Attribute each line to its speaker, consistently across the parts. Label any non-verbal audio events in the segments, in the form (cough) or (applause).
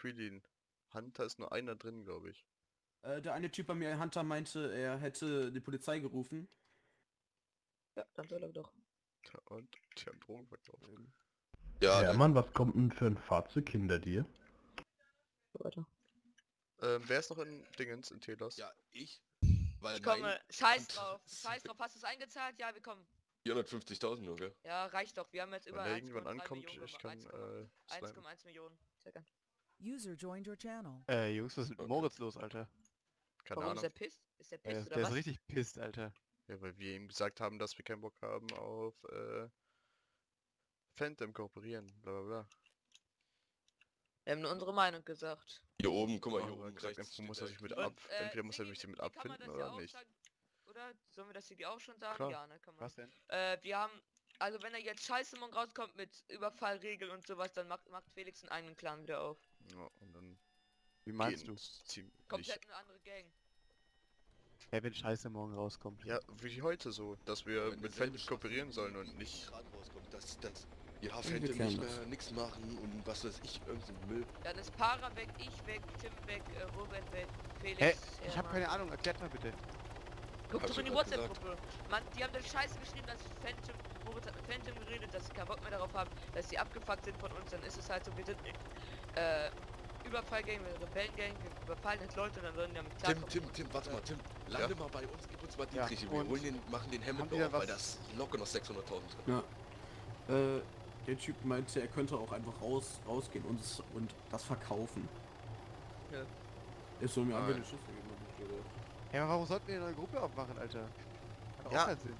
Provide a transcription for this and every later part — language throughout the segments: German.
Speaker 1: Quillin. Hunter ist nur einer drin, glaube ich.
Speaker 2: Äh, der eine Typ bei mir, Hunter, meinte, er hätte die Polizei gerufen.
Speaker 3: Ja, dann soll er doch.
Speaker 1: Ja, Und die haben Drogen verkauft.
Speaker 2: Ähm,
Speaker 4: Ja,
Speaker 5: Hermann, was kommt denn für ein Fahrzeug hinter dir?
Speaker 3: So weiter.
Speaker 1: Ähm, wer ist noch in Dingens, in Telos?
Speaker 4: ja, ich. Weil
Speaker 6: Ich komme.
Speaker 4: mein
Speaker 6: Scheiß drauf. Scheiß drauf. Hast du es eingezahlt? Ja, wir kommen.
Speaker 4: 450.000 nur, gell?
Speaker 6: Ja, reicht doch. Wir haben jetzt über
Speaker 1: Wenn irgendwann
Speaker 6: 1,3
Speaker 1: ankommt,
Speaker 6: Millionen
Speaker 1: ich kann
Speaker 6: gemacht.
Speaker 1: äh, slimen.
Speaker 6: 1,1 Millionen.
Speaker 3: Sehr gern.
Speaker 7: User joined your channel.
Speaker 8: Äh, Jungs, was ist mit
Speaker 4: Okay.
Speaker 8: Moritz los, Alter?
Speaker 1: Keine
Speaker 6: Warum ist
Speaker 1: Ahnung.
Speaker 6: der pisst? Ist der
Speaker 8: Äh,
Speaker 6: pisst
Speaker 8: der
Speaker 6: oder
Speaker 8: ist
Speaker 6: was?
Speaker 8: richtig pisst, Alter.
Speaker 1: Ja, weil wir ihm gesagt haben, dass wir keinen Bock haben auf äh, Phantom kooperieren, bla bla bla.
Speaker 6: Wir haben nur unsere Meinung gesagt.
Speaker 4: Hier oben, guck mal, hier
Speaker 1: Aber
Speaker 4: oben
Speaker 1: gesagt,
Speaker 4: rechts
Speaker 1: entweder muss er
Speaker 4: steht
Speaker 1: sich
Speaker 4: der-
Speaker 1: mit ab,
Speaker 6: äh,
Speaker 1: entweder muss er sich mit abfinden oder nicht.
Speaker 6: sagen? Oder? Sollen wir das hier auch schon sagen?
Speaker 1: Klar.
Speaker 6: Ja, ne, kann man.
Speaker 8: Was denn?
Speaker 6: Äh, wir haben, also wenn er jetzt Scheiße morgen rauskommt mit Überfallregeln und sowas, dann macht, macht Felix einen eigenen Clan wieder auf.
Speaker 1: Ja, und dann
Speaker 8: Wie meinst du?
Speaker 1: ziemlich.
Speaker 6: Komplett eine andere Gang.
Speaker 8: Hey, wenn Scheiße morgen rauskommt.
Speaker 1: Ja, wie heute so, dass wir
Speaker 4: Wenn
Speaker 1: mit Phantom kooperieren sollen und nicht.
Speaker 4: gerade rauskommt, dass, dass ja, Phantom nicht mehr nichts machen und was weiß ich, irgendein Müll.
Speaker 6: Dann ist Para weg, ich weg, Tim weg, äh, Robert weg, Felix.
Speaker 8: Hä? Ich hab keine Ahnung, erklärt mal bitte.
Speaker 6: Guck doch in die. WhatsApp-Gruppe. Mann, die haben das Scheiße geschrieben, dass Phantom, Moritz hat mit Phantom geredet, dass sie keinen Bock mehr darauf haben, dass sie abgefuckt sind von uns. Dann ist es halt so, wir sind äh, Überfallgang, wir Rebellengang, wir überfallen jetzt Leute und dann sollen die damit
Speaker 4: Tim,
Speaker 6: klarkommen.
Speaker 4: Tim, Tim, warte mal, Tim, lande mal bei uns, gib uns mal
Speaker 8: Ja,
Speaker 4: Dietrich, wir holen den, machen den Hammond
Speaker 8: die da
Speaker 4: auf, weil
Speaker 8: was-
Speaker 4: das locker noch 600.000 drin.
Speaker 2: Ja. Äh, der Typ meinte, er könnte auch einfach raus, rausgehen und, und das verkaufen.
Speaker 6: Ja.
Speaker 2: Er soll mir Schlüssel geben. und ich würde-
Speaker 8: Hey, aber warum sollten wir eine Gruppe aufmachen, Alter? Hat auch
Speaker 1: Ja.
Speaker 8: keinen Sinn.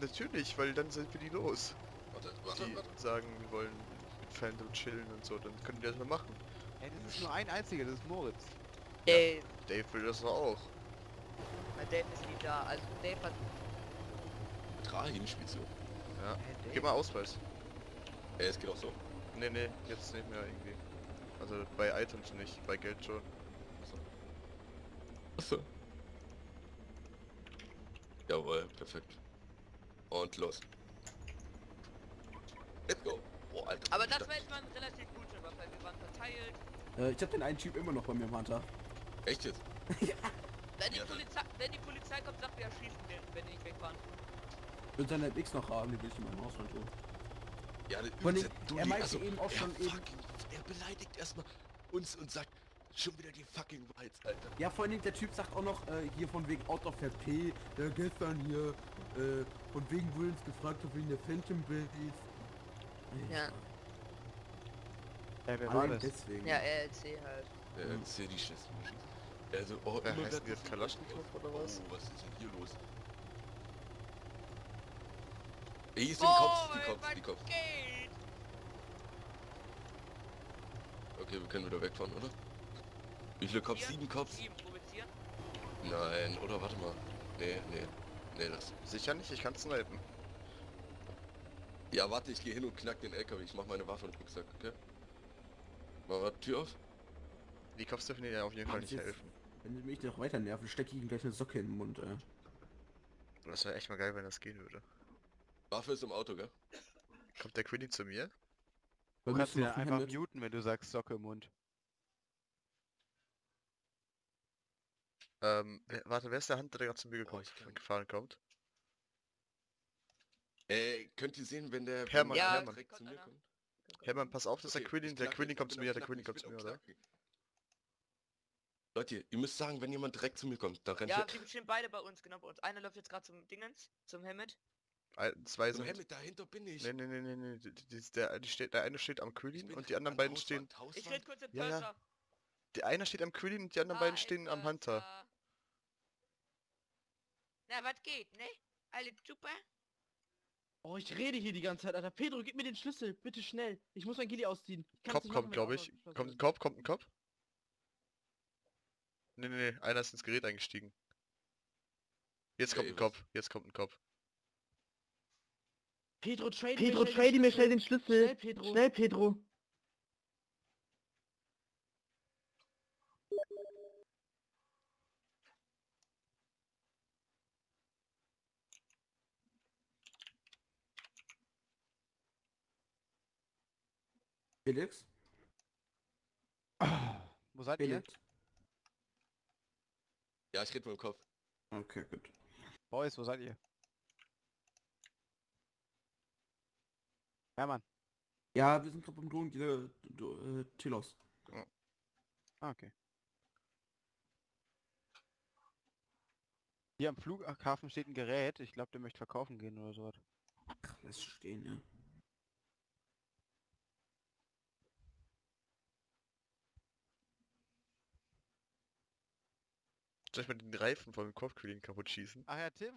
Speaker 1: Natürlich, weil dann sind wir die los.
Speaker 4: Warte, warte,
Speaker 1: Die
Speaker 4: warte.
Speaker 1: sagen, wir wollen mit Phantom chillen und so, dann können die das mal machen.
Speaker 8: Hey, das ist nur ein einziger, das ist Moritz.
Speaker 6: Dave,
Speaker 1: Dave will das doch auch.
Speaker 6: na, Dave ist nie da. Also Dave hat
Speaker 4: Trahim spielst du.
Speaker 1: Ja.
Speaker 8: Hey.
Speaker 1: Gib mal Ausweis.
Speaker 4: Ey, es geht auch so.
Speaker 1: Nee, nee, jetzt nicht mehr irgendwie. Also bei Items nicht, bei Geld schon.
Speaker 4: Achso. Jawohl, perfekt. Und los. Let's go. Boah, Alter.
Speaker 6: Aber das war jetzt mal ein relativ guter Überfall. Wir waren verteilt.
Speaker 2: Äh, ich hab den einen Typ immer noch bei mir im Hunter.
Speaker 4: Echt jetzt? (laughs)
Speaker 6: Wenn die,
Speaker 4: Ja,
Speaker 6: Polizei, wenn die Polizei kommt, sagt wir erschießen den, wenn die nicht wegfahren.
Speaker 2: Ich will seine X noch haben, die will ich in meinem Hausstand holen.
Speaker 4: Ja,
Speaker 2: Vor allem,
Speaker 4: übelste
Speaker 2: er meinte
Speaker 4: also,
Speaker 2: eben auch schon eben-
Speaker 4: Er beleidigt erstmal uns und sagt schon wieder die fucking Whites, Alter.
Speaker 2: Ja, vor allen Dingen, der Typ sagt auch noch äh, hier von wegen Out of RP, der gestern hier, äh, von wegen uns gefragt, ob wegen der Phantom Bild ist.
Speaker 6: Ja.
Speaker 8: Hey, wer war das?
Speaker 2: deswegen.
Speaker 6: Ja, RLC halt.
Speaker 4: Ja, das ist ja die Scheißmaschine. Also, oh,
Speaker 1: Wer
Speaker 4: immer
Speaker 1: heißt jetzt Kalaschnikow oder was?
Speaker 4: Oh, was ist denn hier los? Ey, hier sind
Speaker 6: Oh,
Speaker 4: die Cops, die
Speaker 6: mein
Speaker 4: die.
Speaker 6: Geld!
Speaker 4: Okay, wir können wieder wegfahren, oder? Wie viele Cops?
Speaker 6: Vier?
Speaker 4: Sieben Cops?
Speaker 6: Sieben provozieren.
Speaker 4: Nein, oder warte mal. Nee, nee. Nee, das.
Speaker 1: Sicher nicht, ich kann snipen.
Speaker 4: Ja, warte, ich gehe hin und knack den LKW. Ich mach meine Waffe und Rucksack, okay? Mach mal Tür auf.
Speaker 1: Die Cops dürfen dir ja auf jeden Fall nicht helfen.
Speaker 2: Wenn sie mich noch weiter nerven, stecke ich ihm gleich eine Socke in den Mund, ey.
Speaker 1: Das wäre echt mal geil, wenn das gehen würde.
Speaker 4: Waffe ist im Auto, gell?
Speaker 1: Kommt der Quinny zu mir?
Speaker 8: Du kannst
Speaker 2: müssen
Speaker 8: ihn einfach muten, wenn du sagst Socke im Mund.
Speaker 1: Ähm, wer, warte, wer ist der Hunter, der gerade zu mir gekommen,
Speaker 4: ich kann-
Speaker 1: gefahren kommt?
Speaker 4: Äh, könnt ihr sehen, wenn der
Speaker 1: Hermann,
Speaker 4: der
Speaker 1: Hermann.
Speaker 4: direkt zu mir
Speaker 6: Kommt
Speaker 4: kommt?
Speaker 1: Hermann, pass auf, das ist der
Speaker 4: Okay, ich
Speaker 1: der
Speaker 4: knack
Speaker 1: Quinny
Speaker 4: jetzt,
Speaker 1: kommt
Speaker 4: ich
Speaker 1: zu mir, der
Speaker 4: ich
Speaker 1: kommt zu mir, oder?
Speaker 4: Leute, ihr müsst sagen, wenn jemand direkt zu mir kommt, dann rennt
Speaker 6: Ja,
Speaker 4: ihr
Speaker 6: die (laughs) stehen beide bei uns, genau bei uns. Einer läuft jetzt gerade zum Dingens, zum Helmet.
Speaker 1: Ein, zwei
Speaker 4: zum
Speaker 1: sind...
Speaker 4: Helmet, dahinter bin ich.
Speaker 1: Nee, nee, nee, nee, nee, die, die, der, die steht, der eine steht am
Speaker 4: Ich
Speaker 1: Quillin
Speaker 4: bin
Speaker 1: und die anderen
Speaker 4: an
Speaker 1: beiden
Speaker 4: Hauswand,
Speaker 1: stehen...
Speaker 6: Ich
Speaker 4: Hauswand.
Speaker 6: rede kurz mit
Speaker 1: Ja, ja.
Speaker 6: Purser.
Speaker 1: Die eine steht am Quillin und die anderen
Speaker 6: Ah,
Speaker 1: beiden stehen am. Hunter.
Speaker 6: Na, was geht, ne? Alles super?
Speaker 9: Oh, ich rede hier die ganze Zeit, Alter. Pedro, gib mir den Schlüssel, bitte schnell. Ich muss mein Gilly ausziehen.
Speaker 1: Kopf kommt, glaube ich. Kommt ein. Kopf, kommt ein Kopf? Nee, nee, nee, einer ist ins Gerät eingestiegen. Jetzt kommt
Speaker 4: Ey,
Speaker 1: ein Kopf, jetzt kommt ein Kopf.
Speaker 9: Pedro, trade Pedro, mir trade mir schnell den Schlüssel. Schnell, Pedro. Schnell, Pedro.
Speaker 2: Felix?
Speaker 8: Wo seid ihr?
Speaker 2: Felix.
Speaker 4: Ja, ich rede mit dem Kopf.
Speaker 2: Okay, gut.
Speaker 8: Boys, wo seid ihr? Ja, Mann.
Speaker 2: Ja, wir sind gerade beim Drohnen, äh, äh, Telos.
Speaker 8: Ah, okay. Hier am Flughafen steht ein Gerät. Ich glaube, der möchte verkaufen gehen oder sowas.
Speaker 2: Ach, lass stehen, ja.
Speaker 1: Soll ich mal den Reifen von dem Kopfkühling kaputt schießen?
Speaker 8: Ach ja, Tim.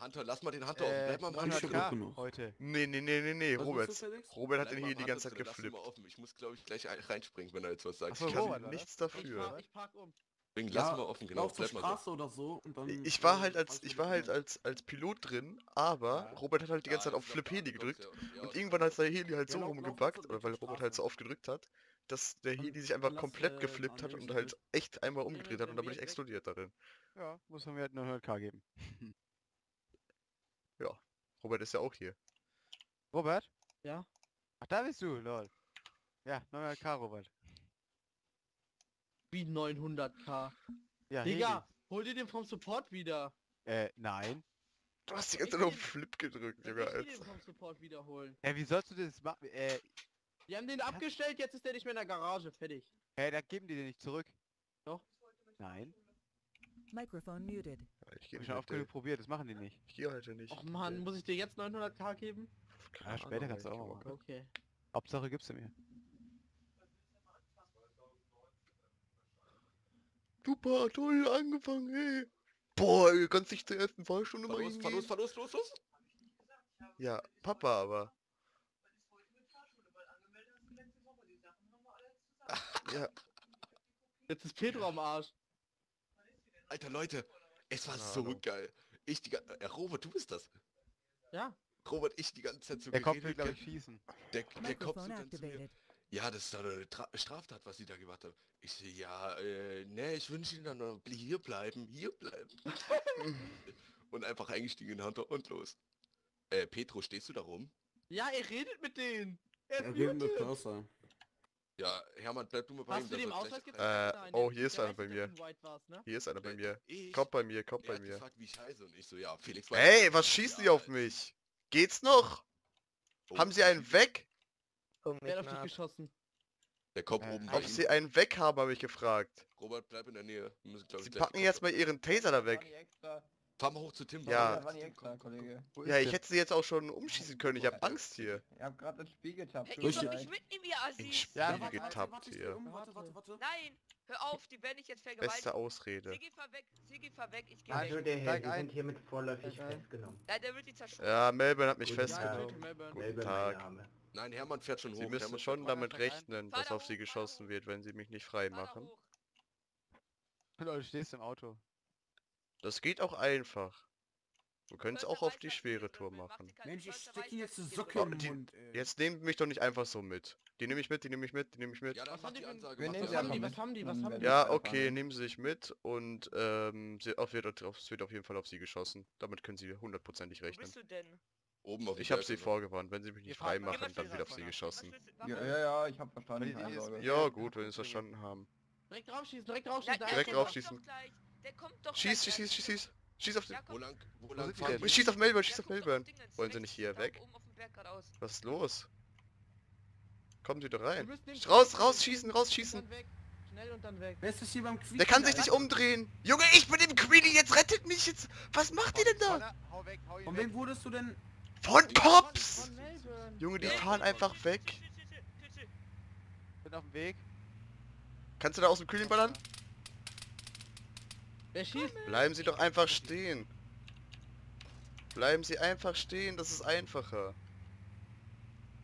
Speaker 4: Hunter, lass mal den Hunter offen.
Speaker 8: Äh,
Speaker 4: Bleib mal am
Speaker 2: 900
Speaker 4: Rand.
Speaker 2: K.
Speaker 8: 900k
Speaker 2: genug.
Speaker 8: heute.
Speaker 1: Nee, nee, nee, nee, nee, Robert. Robert hat den hier die ganze Zeit geflippt.
Speaker 4: offen. Ich muss, glaube ich, gleich ein- reinspringen, wenn er jetzt was sagt. Ich kann
Speaker 8: Robert,
Speaker 1: kann
Speaker 8: oder?
Speaker 1: nichts
Speaker 9: Ich
Speaker 1: dafür.
Speaker 9: park, ich park um.
Speaker 4: Deswegen lass
Speaker 2: Ja,
Speaker 4: mal offen, genau.
Speaker 2: Lauf zur
Speaker 4: Bleib mal so.
Speaker 2: Oder so und dann...
Speaker 1: Ich war halt als ich war halt als als Pilot drin, aber
Speaker 8: Ja.
Speaker 1: Robert hat halt die ganze Zeit
Speaker 4: Ja,
Speaker 1: auf Flip Heli gedrückt
Speaker 4: ja- ja,
Speaker 1: und irgendwann hat der Heli halt
Speaker 2: Ja,
Speaker 1: so oder weil Robert halt so oft gedrückt hat, dass der Heli sich einfach komplett
Speaker 2: äh,
Speaker 1: geflippt hat und halt echt einmal umgedreht hat und
Speaker 9: dann
Speaker 1: bin ich explodiert darin.
Speaker 8: Ja, muss man mir halt 900k geben. (laughs)
Speaker 1: Robert ist ja auch hier.
Speaker 8: Robert?
Speaker 9: Ja?
Speaker 8: Ach, da bist du, lol. Ja, 900k, Robert.
Speaker 9: Wie 900k.
Speaker 8: Ja,
Speaker 9: Digga, hol dir den vom Support wieder.
Speaker 8: Heli. Äh, nein.
Speaker 1: Du hast die ganze Zeit auf
Speaker 9: will-
Speaker 1: Flip gedrückt,
Speaker 9: will ich
Speaker 1: Als...
Speaker 9: den vom Support wiederholen.
Speaker 8: Hä, wie sollst du das machen? Äh,
Speaker 9: Die haben den abgestellt, jetzt ist der nicht mehr in der Garage. Fertig.
Speaker 8: hä, da geben die den nicht zurück.
Speaker 9: Doch.
Speaker 8: Nein.
Speaker 7: Microphone muted.
Speaker 1: Ich
Speaker 8: Hab schon oft genug probiert, das machen die nicht.
Speaker 1: Ich gehe heute nicht.
Speaker 9: Och man, muss ich dir jetzt 900k geben?
Speaker 8: Ja, später kannst du auch mal
Speaker 1: Bock.
Speaker 9: Okay.
Speaker 8: Hauptsache gibst du mir.
Speaker 1: Super, toll angefangen, ey. Boah, du kannst dich zur ersten Fahrstunde mal
Speaker 4: Verlust, Verlust. Verlust, los, los.
Speaker 1: Ja, Papa aber. Ja,
Speaker 9: Jetzt ist Pedro am Arsch.
Speaker 4: Alter, Leute, es war so
Speaker 1: Ahnung.
Speaker 4: geil. Ich die ga- äh, Robert, du bist das.
Speaker 9: Ja.
Speaker 4: Robert, ich die ganze Zeit so
Speaker 8: Der Kopf will,
Speaker 4: geredet,
Speaker 8: glaube
Speaker 4: gell?
Speaker 8: ich, schießen.
Speaker 4: Der, der Kopf so mir. Ja, das ist eine Tra Straftat, was sie da gemacht haben. Ich so, ja, äh, ne, ich wünsche ihnen dann hier bleiben, hier bleiben. (laughs) und einfach eingestiegen in Hunter und los. Äh, Petro, stehst du da rum?
Speaker 9: Ja, er redet mit denen. Er
Speaker 2: Er redet mit. Purser.
Speaker 4: Ja, Hermann, bleib du mal bei ihm.
Speaker 9: Hast du dem Ausweis gezeigt?
Speaker 1: Äh,
Speaker 9: Nein,
Speaker 1: oh, hier ist einer bei mir.
Speaker 9: warst, ne?
Speaker 1: hier ist einer bei
Speaker 4: Äh,
Speaker 1: mir.
Speaker 4: Ich,
Speaker 1: Kommt bei mir, kommt
Speaker 4: er
Speaker 1: bei
Speaker 4: hat
Speaker 1: mir.
Speaker 4: gefragt, wie ich heiße und ich so, ja, Felix weiß
Speaker 1: Hey, was schießen die
Speaker 4: Ja,
Speaker 1: auf mich? Geht's noch?
Speaker 4: oh,
Speaker 1: Haben sie einen weg?
Speaker 3: Um
Speaker 9: Wer hat auf dich geschossen?
Speaker 4: Der Kopf
Speaker 8: Äh,
Speaker 4: oben
Speaker 1: Ob sie einen weg haben, habe ich gefragt.
Speaker 4: Robert, bleib in der Nähe. Wir müssen,
Speaker 1: Sie packen
Speaker 4: die
Speaker 1: jetzt mal ihren Taser da weg.
Speaker 4: Fahr mal hoch zu Tim.
Speaker 1: Ja.
Speaker 8: Wo ist
Speaker 1: Ja, ich
Speaker 8: der?
Speaker 1: hätte sie jetzt auch schon umschießen können. Ich habe Angst hier.
Speaker 10: Ich hab gerade ins Spiel getappt. Mir
Speaker 6: sollt
Speaker 10: leid.
Speaker 6: mich mitnehmen, ihr
Speaker 1: In
Speaker 6: Assis!
Speaker 1: Spiel
Speaker 8: Ja,
Speaker 2: warte, warte,
Speaker 1: getappt
Speaker 2: warte, ich
Speaker 1: hier.
Speaker 2: Warte, warte, warte.
Speaker 6: Nein! Hör auf, die werden ich jetzt
Speaker 1: Beste
Speaker 6: vergewaltigen.
Speaker 1: Ausrede.
Speaker 6: Sigi, fahr weg, Sigi, fahr weg, ich geh
Speaker 10: Also
Speaker 6: weg.
Speaker 10: der Herr,
Speaker 8: Steig
Speaker 10: wir
Speaker 8: ein.
Speaker 10: sind hiermit vorläufig
Speaker 9: Steig ein.
Speaker 10: festgenommen.
Speaker 6: Nein, der wird die zerschossen.
Speaker 1: Ja, Melbourne hat mich
Speaker 10: Guten
Speaker 1: festgenommen.
Speaker 10: Tag.
Speaker 9: Melbourne.
Speaker 1: Guten
Speaker 10: Melbourne
Speaker 1: Tag.
Speaker 10: mein Name.
Speaker 4: Nein, Hermann fährt schon hoch.
Speaker 1: Sie müssen
Speaker 4: Hermann
Speaker 1: schon damit
Speaker 8: Steig ein.
Speaker 1: rechnen,
Speaker 6: Fahr
Speaker 1: dass
Speaker 6: da
Speaker 1: auf sie
Speaker 6: hoch, fahr da
Speaker 1: geschossen
Speaker 6: hoch.
Speaker 1: wird, wenn sie mich nicht frei
Speaker 6: Fahr da
Speaker 1: machen.
Speaker 6: hoch.
Speaker 8: Du stehst im Auto.
Speaker 1: Das geht auch einfach. Wir können es
Speaker 6: Sollte
Speaker 1: auch auf die schwere Tour machen.
Speaker 2: Mensch, ich
Speaker 6: sollte
Speaker 2: steck
Speaker 6: weiß,
Speaker 2: dir
Speaker 6: was
Speaker 2: jetzt eine Socke im
Speaker 1: die-
Speaker 2: Mund, ey.
Speaker 1: Jetzt nehmt mich doch nicht einfach so mit. Die nehme ich mit, die nehme ich mit, die nehme ich mit.
Speaker 4: Ja, mach
Speaker 9: haben die
Speaker 4: Ansage.
Speaker 10: Wir nehmen sie
Speaker 9: haben die, was haben die, was
Speaker 10: Dann
Speaker 9: haben die?
Speaker 1: Ja, okay, nehmen Sie sich mit und ähm, sie, auf, wird, auf, es wird auf jeden Fall auf Sie geschossen. Damit können Sie hundertprozentig
Speaker 6: Wo
Speaker 1: rechnen.
Speaker 6: bist du denn?
Speaker 4: Oben auf
Speaker 1: Ich habe Sie vorgewarnt, wenn Sie mich nicht frei machen, dann wird auf Sie geschossen.
Speaker 6: Du-
Speaker 10: Ja, ja, ja, ich hab verstanden.
Speaker 1: Ja, gut, wenn Sie es verstanden haben.
Speaker 9: Direkt rausschießen, direkt
Speaker 6: na,
Speaker 1: Direkt
Speaker 6: der Der kommt doch
Speaker 1: Schieß, schieß, schieß, schieß, schieß. Schieß auf den.
Speaker 6: Ja,
Speaker 4: Wo lang, wo
Speaker 8: Wo
Speaker 4: lang wir?
Speaker 1: Schieß auf Melbourne,
Speaker 6: Ja,
Speaker 1: schieß auf
Speaker 6: guck doch
Speaker 1: Melbourne. Wollen Sie nicht hier
Speaker 6: da
Speaker 1: weg?
Speaker 6: Oben auf dem Berg geradeaus.
Speaker 1: Was ist los? Kommen Sie doch
Speaker 9: Wir
Speaker 1: rein. Raus,
Speaker 2: das hier beim Quieken?
Speaker 1: Der kann sich nicht umdrehen. Junge, ich bin im Queenie, jetzt rettet mich jetzt. Was macht ihr denn da?
Speaker 8: Connor, Hau weg, hau ihn
Speaker 2: Von wem wurdest du denn?
Speaker 1: Von Pops!
Speaker 9: Melbourne.
Speaker 1: Junge, die
Speaker 4: Ja,
Speaker 1: fahren einfach weg.
Speaker 6: tschüss.
Speaker 8: Bin auf dem Weg.
Speaker 1: Kannst du da aus dem Kühling ballern?
Speaker 9: Wer schießt?
Speaker 1: Bleiben Sie doch einfach stehen. Bleiben Sie einfach stehen, das ist einfacher.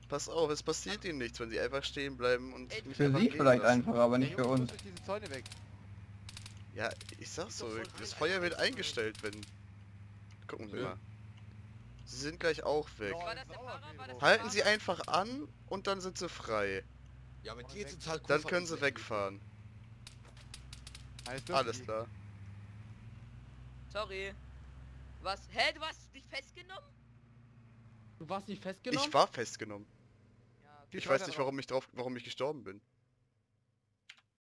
Speaker 1: Pass auf, es passiert Ihnen nichts, wenn Sie einfach stehen bleiben und
Speaker 6: Ey,
Speaker 1: mich
Speaker 10: Für sie vielleicht
Speaker 1: lassen.
Speaker 10: einfach, aber
Speaker 8: Der
Speaker 10: nicht für
Speaker 8: Junge muss
Speaker 10: uns.
Speaker 8: durch diese Zäune weg.
Speaker 1: Ja, ich sag so, das Feuer wird eingestellt, wenn... Gucken Sie
Speaker 4: Ja.
Speaker 1: mal. Sie sind gleich auch weg. Halten Sie einfach an und dann sind Sie frei.
Speaker 4: Ja, aber die jetzt sind halt
Speaker 1: Dann können Sie wegfahren.
Speaker 8: Alles,
Speaker 1: Alles klar.
Speaker 6: Sorry. Was? Hä, du warst nicht festgenommen?
Speaker 9: Du warst nicht festgenommen?
Speaker 1: Ich war festgenommen.
Speaker 6: Ja,
Speaker 8: Geht
Speaker 1: Ich weiß nicht, warum ich drauf, warum ich gestorben bin.